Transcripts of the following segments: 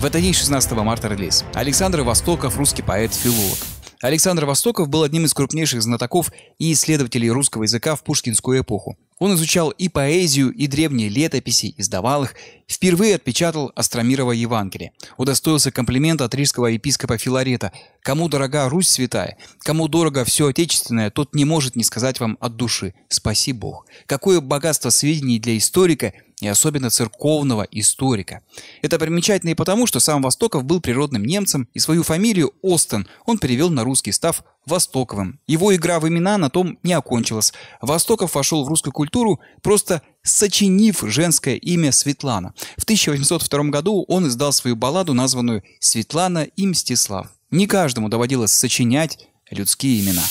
В этот день 16 марта родились Александр Востоков, русский поэт-филолог. Александр Востоков был одним из крупнейших знатоков и исследователей русского языка в пушкинскую эпоху. Он изучал и поэзию, и древние летописи, издавал их, впервые отпечатал Астромирова Евангелие. Удостоился комплимента от рижского епископа Филарета. «Кому дорога Русь святая, кому дорого все отечественное, тот не может не сказать вам от души «Спаси Бог». Какое богатство сведений для историка – и особенно церковного историка. Это примечательно и потому, что сам Востоков был природным немцем, и свою фамилию Остен он перевел на русский, став Востоковым. Его игра в имена на том не окончилась. Востоков вошел в русскую культуру, просто сочинив женское имя Светлана. В 1802 году он издал свою балладу, названную «Светлана и Мстислав». Не каждому доводилось сочинять людские имена.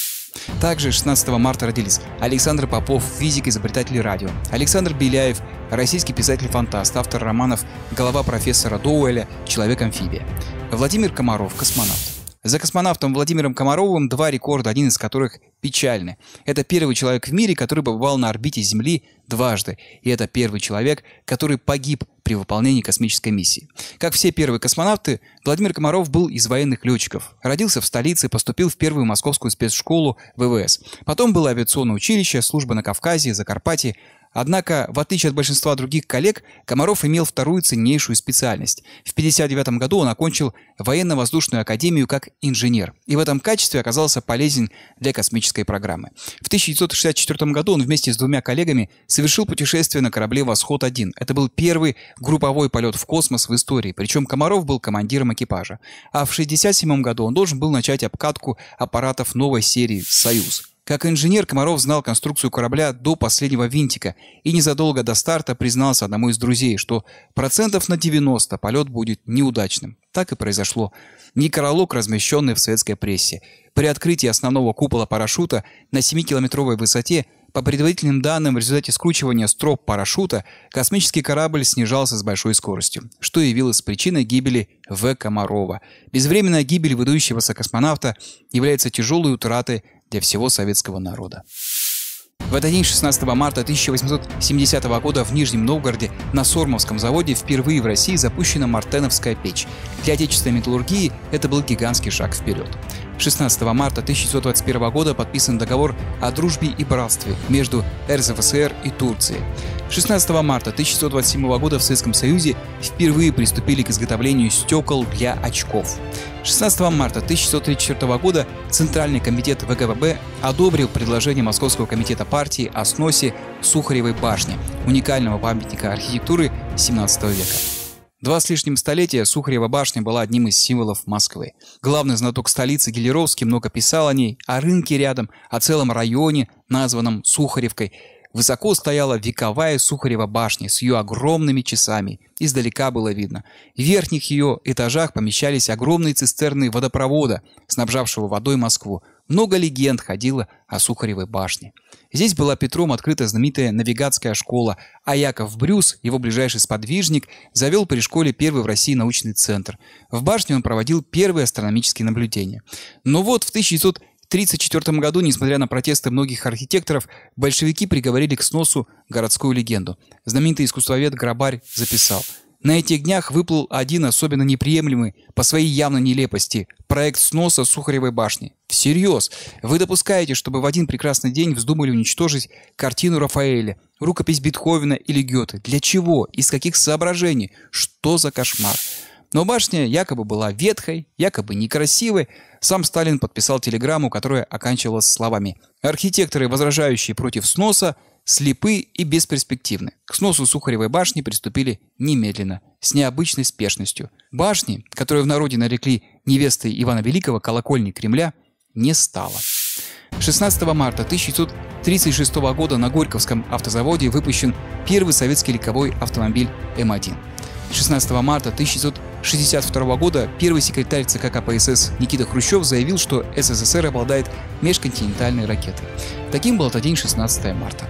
Также 16 марта родились Александр Попов, физик, изобретатель радио, Александр Беляев, российский писатель-фантаст, автор романов «Голова профессора Доуэля», «Человек-амфибия», Владимир Комаров, космонавт. За космонавтом Владимиром Комаровым два рекорда, один из которых печальны. Это первый человек в мире, который побывал на орбите Земли дважды. И это первый человек, который погиб при выполнении космической миссии. Как все первые космонавты, Владимир Комаров был из военных летчиков. Родился в столице, поступил в первую московскую спецшколу ВВС. Потом было авиационное училище, служба на Кавказе, Закарпатье, Однако, в отличие от большинства других коллег, Комаров имел вторую ценнейшую специальность. В 1959 году он окончил военно-воздушную академию как инженер, и в этом качестве оказался полезен для космической программы. В 1964 году он вместе с двумя коллегами совершил путешествие на корабле «Восход-1». Это был первый групповой полет в космос в истории, причем Комаров был командиром экипажа. А в 1967 году он должен был начать обкатку аппаратов новой серии «Союз». Как инженер Комаров знал конструкцию корабля до последнего винтика и незадолго до старта признался одному из друзей, что процентов на 90 полет будет неудачным. Так и произошло. Некролог, размещенный в советской прессе. При открытии основного купола парашюта на 7-километровой высоте по предварительным данным, в результате скручивания строп парашюта космический корабль снижался с большой скоростью, что явилось причиной гибели В. Комарова. Безвременная гибель выдающегося космонавта является тяжелой утратой для всего советского народа. В этот день, 16 марта 1870 года, в Нижнем Новгороде на Сормовском заводе впервые в России запущена мартеновская печь. Для отечественной металлургии это был гигантский шаг вперед. 16 марта 1921 года подписан договор о дружбе и братстве между РСФСР и Турцией. 16 марта 1927 года в Советском Союзе впервые приступили к изготовлению стекол для очков. 16 марта 1934 года Центральный комитет ВКПБ одобрил предложение Московского комитета партии о сносе Сухаревой башни, уникального памятника архитектуры 17 века. Два с лишним столетия Сухарева башня была одним из символов Москвы. Главный знаток столицы Гелеровский много писал о ней, о рынке рядом, о целом районе, названном Сухаревкой. Высоко стояла вековая Сухарева башня с ее огромными часами. Издалека было видно. В верхних ее этажах помещались огромные цистерны водопровода, снабжавшего водой Москву. Много легенд ходило о Сухаревой башне. Здесь была Петром открыта знаменитая навигатская школа, а Яков Брюс, его ближайший сподвижник, завел при школе первый в России научный центр. В башне он проводил первые астрономические наблюдения. Но вот в 1934 году, несмотря на протесты многих архитекторов, большевики приговорили к сносу городскую легенду. Знаменитый искусствовед Грабарь записал – на этих днях выплыл один особенно неприемлемый по своей явной нелепости проект сноса Сухаревой башни. Всерьез, вы допускаете, чтобы в один прекрасный день вздумали уничтожить картину Рафаэля, рукопись Бетховена или Гёте? Для чего? Из каких соображений? Что за кошмар? Но башня якобы была ветхой, якобы некрасивой. Сам Сталин подписал телеграмму, которая оканчивалась словами «Архитекторы, возражающие против сноса, слепы и бесперспективны. К сносу Сухаревой башни приступили немедленно, с необычной спешностью. Башни, которую в народе нарекли невестой Ивана Великого, колокольни Кремля, не стало. 16 марта 1936 года на Горьковском автозаводе выпущен первый советский легковой автомобиль М1. 16 марта 1962 года первый секретарь ЦК КПСС Никита Хрущев заявил, что СССР обладает межконтинентальной ракетой. Таким был этот день 16 марта.